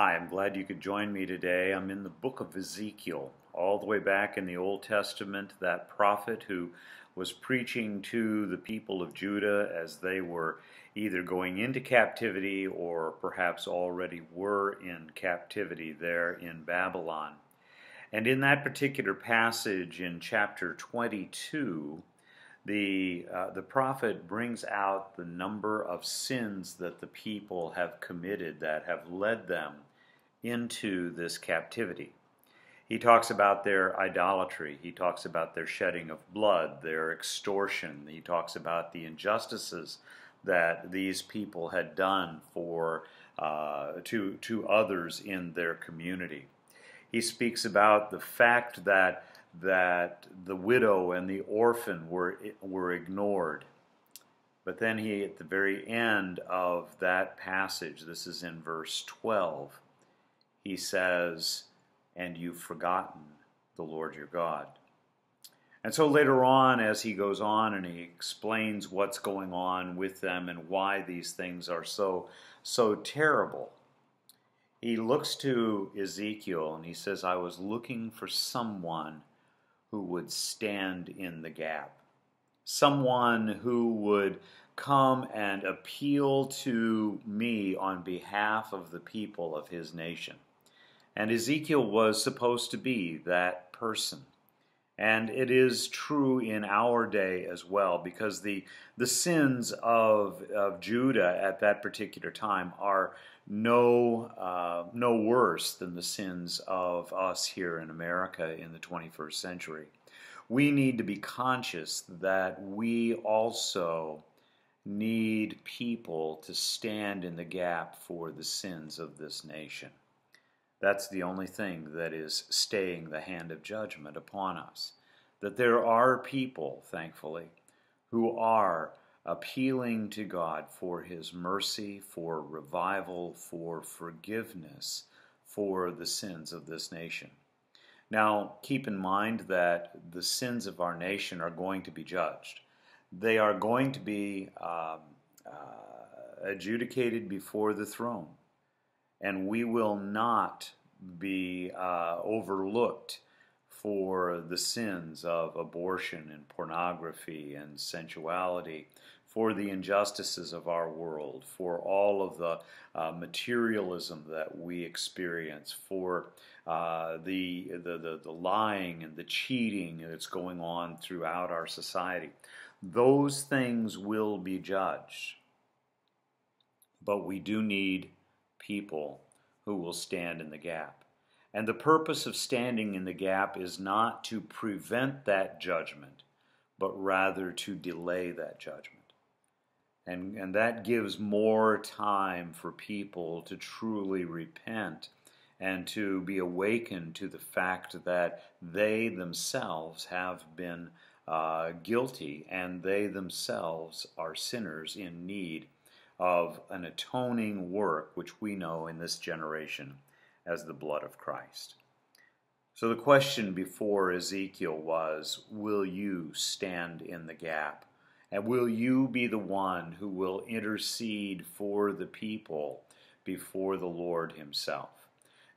Hi, I'm glad you could join me today. I'm in the book of Ezekiel, all the way back in the Old Testament, that prophet who was preaching to the people of Judah as they were either going into captivity or perhaps already were in captivity there in Babylon. And in that particular passage in chapter 22, the, uh, the prophet brings out the number of sins that the people have committed that have led them into this captivity. He talks about their idolatry. He talks about their shedding of blood, their extortion. He talks about the injustices that these people had done for uh, to to others in their community. He speaks about the fact that that the widow and the orphan were were ignored. But then he at the very end of that passage, this is in verse 12, he says, and you've forgotten the Lord your God. And so later on, as he goes on and he explains what's going on with them and why these things are so, so terrible, he looks to Ezekiel and he says, I was looking for someone who would stand in the gap, someone who would come and appeal to me on behalf of the people of his nation. And Ezekiel was supposed to be that person. And it is true in our day as well, because the, the sins of, of Judah at that particular time are no, uh, no worse than the sins of us here in America in the 21st century. We need to be conscious that we also need people to stand in the gap for the sins of this nation. That's the only thing that is staying the hand of judgment upon us. That there are people, thankfully, who are appealing to God for His mercy, for revival, for forgiveness for the sins of this nation. Now, keep in mind that the sins of our nation are going to be judged. They are going to be um, uh, adjudicated before the throne and we will not be uh, overlooked for the sins of abortion and pornography and sensuality, for the injustices of our world, for all of the uh, materialism that we experience, for uh, the, the, the, the lying and the cheating that's going on throughout our society. Those things will be judged. But we do need people who will stand in the gap. And the purpose of standing in the gap is not to prevent that judgment, but rather to delay that judgment. And, and that gives more time for people to truly repent and to be awakened to the fact that they themselves have been uh, guilty and they themselves are sinners in need of an atoning work which we know in this generation as the blood of Christ. So the question before Ezekiel was Will you stand in the gap? And will you be the one who will intercede for the people before the Lord Himself?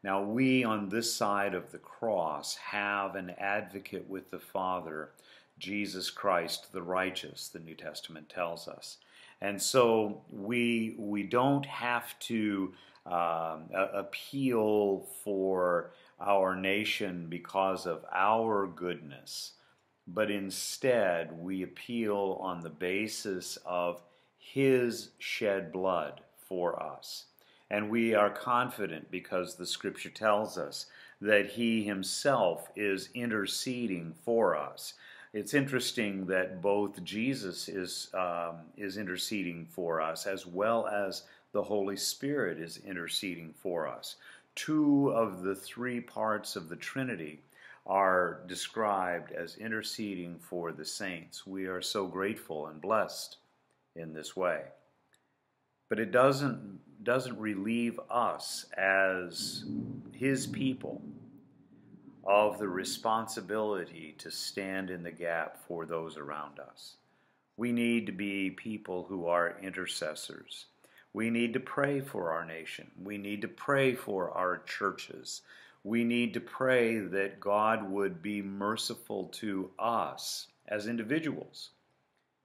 Now, we on this side of the cross have an advocate with the Father, Jesus Christ the righteous, the New Testament tells us. And so we, we don't have to um, appeal for our nation because of our goodness, but instead we appeal on the basis of His shed blood for us. And we are confident because the Scripture tells us that He Himself is interceding for us. It's interesting that both Jesus is, um, is interceding for us as well as the Holy Spirit is interceding for us. Two of the three parts of the Trinity are described as interceding for the saints. We are so grateful and blessed in this way. But it doesn't, doesn't relieve us as His people of the responsibility to stand in the gap for those around us. We need to be people who are intercessors. We need to pray for our nation. We need to pray for our churches. We need to pray that God would be merciful to us as individuals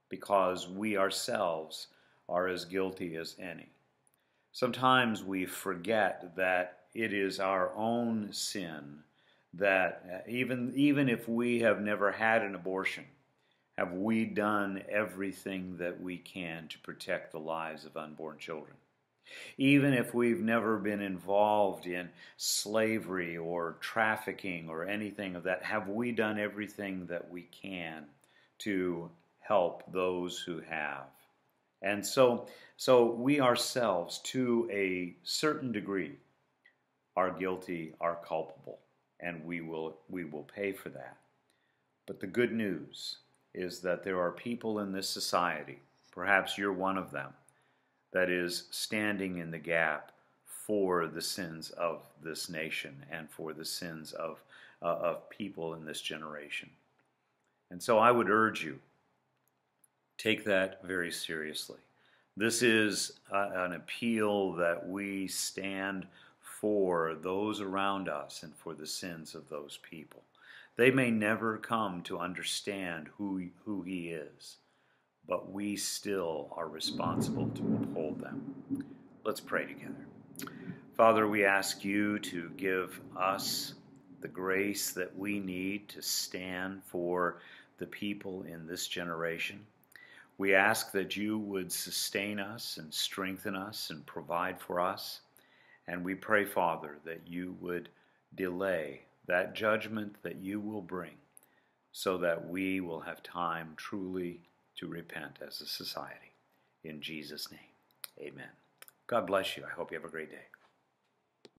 because we ourselves are as guilty as any. Sometimes we forget that it is our own sin that uh, even even if we have never had an abortion, have we done everything that we can to protect the lives of unborn children? Even if we've never been involved in slavery or trafficking or anything of that, have we done everything that we can to help those who have? And so, so we ourselves, to a certain degree, are guilty, are culpable, and we will, we will pay for that. But the good news is that there are people in this society, perhaps you're one of them, that is standing in the gap for the sins of this nation and for the sins of, uh, of people in this generation. And so I would urge you, take that very seriously. This is uh, an appeal that we stand for those around us and for the sins of those people. They may never come to understand who, who He is, but we still are responsible to uphold them. Let's pray together. Father, we ask you to give us the grace that we need to stand for the people in this generation. We ask that you would sustain us and strengthen us and provide for us. And we pray, Father, that you would delay that judgment that you will bring so that we will have time truly to repent as a society. In Jesus' name, amen. God bless you. I hope you have a great day.